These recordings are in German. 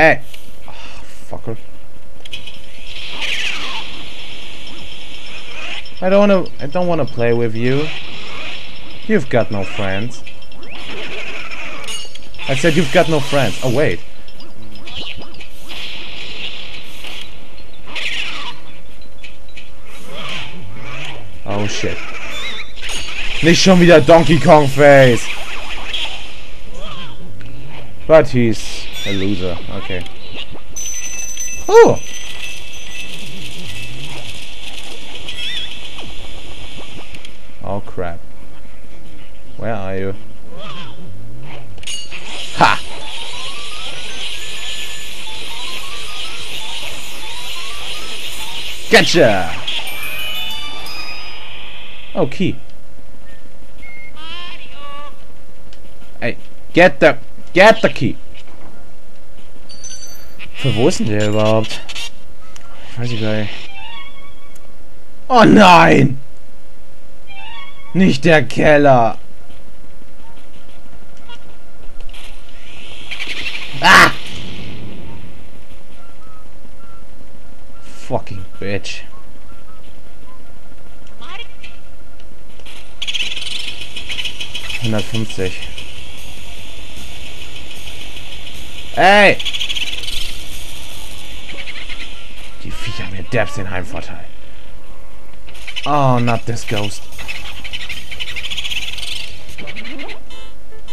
Ey! Oh, fucker. I don't wanna I don't wanna play with you. You've got no friends. I said you've got no friends. Oh wait. Oh shit. They Nicht schon wieder Donkey Kong Face. But he's a loser. Okay. Oh! Oh crap. Where are you? Ha! Gotcha! Oh, key. Hey, get the, get the key. Für wo ist denn der überhaupt? Weiß ich gar nicht. Oh nein! Nicht der Keller. Ah! Fucking bitch. Hundertfünfzig. Ey! Die Viecher haben mir Debs den Heimvorteil. Oh, not this ghost.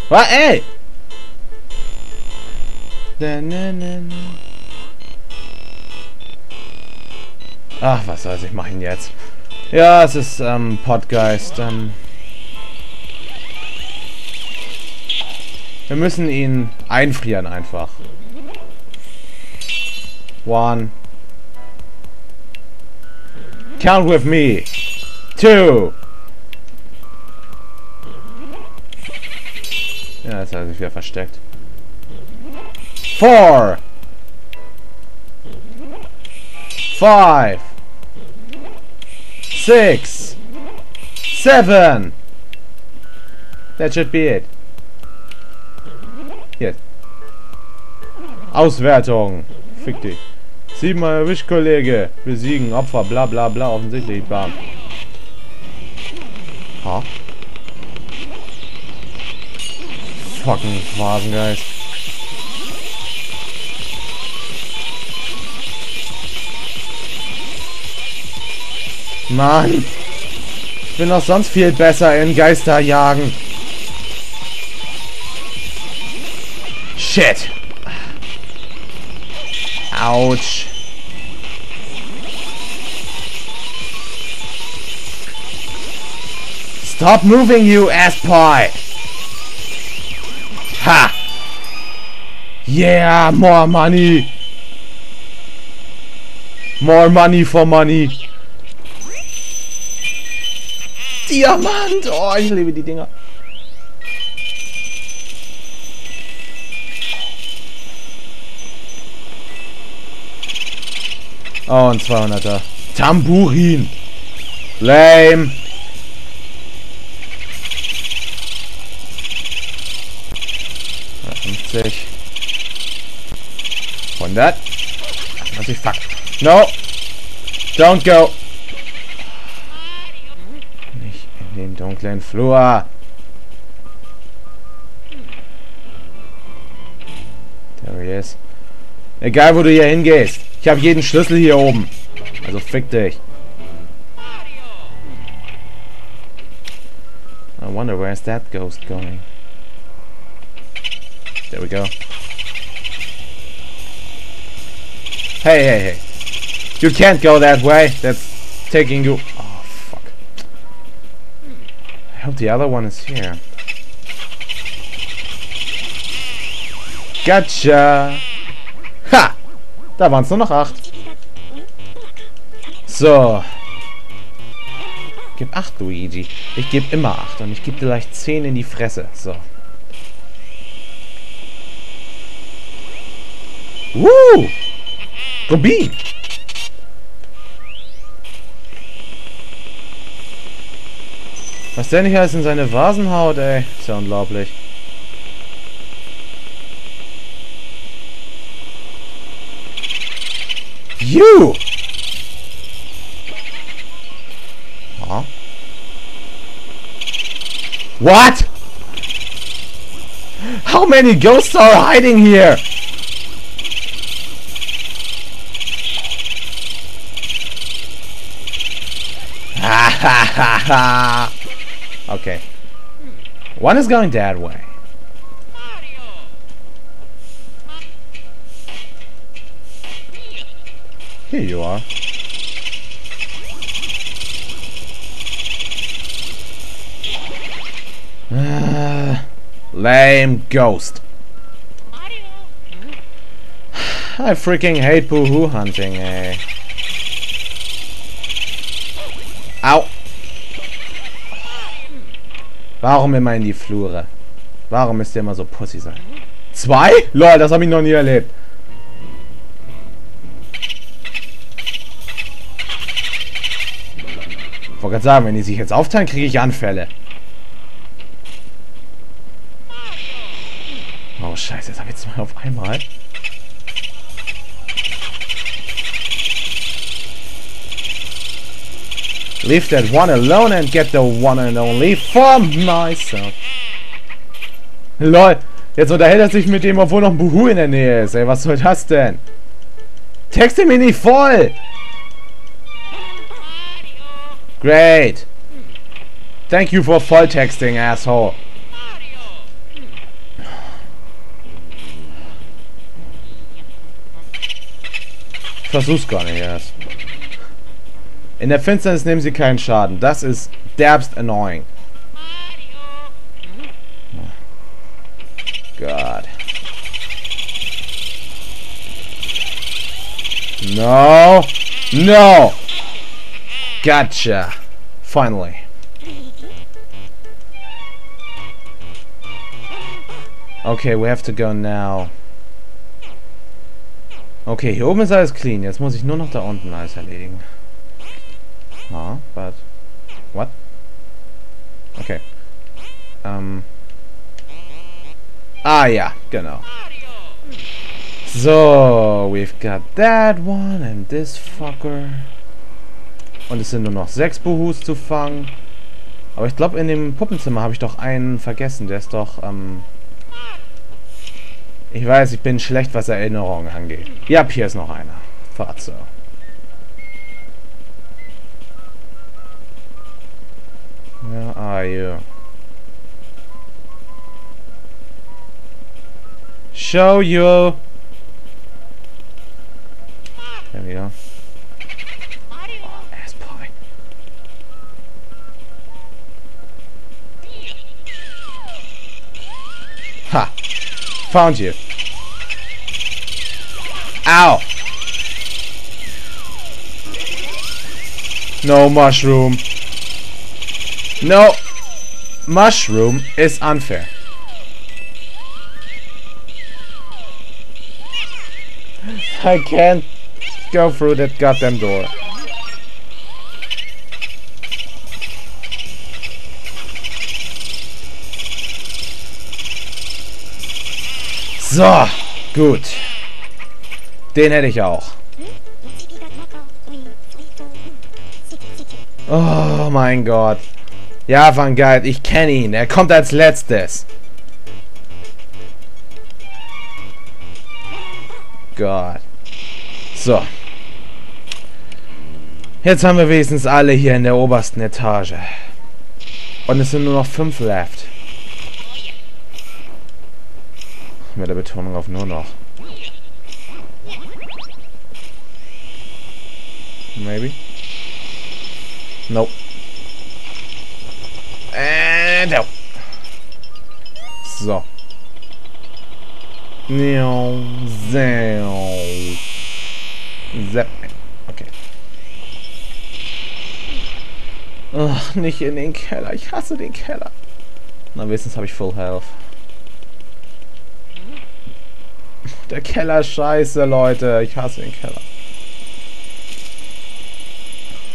Was, ey! Ach, was soll's, ich machen jetzt. Ja, es ist ähm, Podgeist. Ähm, wir müssen ihn einfrieren einfach. One. Count with me. Two. Ja, jetzt hat er sich wieder versteckt. Four. Five. Six. Seven. That should be it. Jetzt. Auswertung. Fick dich. Siebenmal erwischt, Kollege. Besiegen, Opfer, bla bla bla. Offensichtlich, bam. Ha? Fucking Vasengeist. Mann! Ich bin doch sonst viel besser in Geisterjagen. Shit! Autsch! Stop moving, you ass pie! Ha! Yeah, more money! More money for money! Diamant! Oh, ich liebe die Dinger. Oh, ein 200er. Tambourin! Lame! Fünfzig. 100. 80, fuck. No! Don't go! den dunklen Flur. There he is. Egal, wo du hier hingehst. Ich habe jeden Schlüssel hier oben. Also fick dich. I wonder where's that ghost going. There we go. Hey, hey, hey. You can't go that way. That's taking you... hope the other one is here. Gotcha! Ha! Da waren es nur noch acht. So. Gib acht, Luigi. Ich gebe immer acht und ich gebe dir gleich zehn in die Fresse. So. Woo! Rubin! Was der nicht alles in seine Vasen haut, ey. Ist ja unglaublich. Phew! Huh? What? How many ghosts are hiding here? okay. One is going that way. Here you are. lame ghost. I freaking hate boohoo hunting, eh. Warum immer in die Flure? Warum müsst ihr immer so Pussy sein? Zwei? Lol, das habe ich noch nie erlebt. Ich wollte gerade sagen, wenn die sich jetzt aufteilen, kriege ich Anfälle. Oh scheiße, jetzt habe ich mal auf einmal. Leave that one alone and get the one and only for myself. Lol, jetzt unterhält er sich mit dem, obwohl noch ein Buhu in der Nähe ist. Ey, was soll das denn? Texte mich nicht voll! Great. Thank you for full texting, asshole. Ich versuch's gar nicht erst. In der Finsternis nehmen sie keinen Schaden. Das ist derbst annoying. God. No! No! Gotcha. Finally. Okay, we have to go now. Okay, hier oben ist alles clean. Jetzt muss ich nur noch da unten alles erledigen. Ah, but... What? Okay. Ähm... Ah ja, genau. So, we've got that one and this fucker. Und es sind nur noch sechs Buhus zu fangen. Aber ich glaube, in dem Puppenzimmer habe ich doch einen vergessen. Der ist doch, ähm... Ich weiß, ich bin schlecht, was Erinnerungen angeht. Ja, hier ist noch einer. Fahrt so. Are you? Show you! There we go. Oh, ha! Found you. Ow! No mushroom. No. Mushroom is unfair. I can't go through that goddamn door. So, gut. Den hätte ich auch. Oh mein Gott. Ja, Van Guide, ich kenne ihn. Er kommt als letztes. Gott. So. Jetzt haben wir wenigstens alle hier in der obersten Etage. Und es sind nur noch fünf left. Mit der Betonung auf nur noch. Maybe? Nope. And out. So. Okay. Ach, nicht in den Keller. Ich hasse den Keller. Na, wenigstens habe ich Full Health. Der Keller scheiße, Leute. Ich hasse den Keller.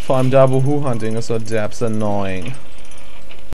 Vor allem da, wo Hunting ist so dabs annoying.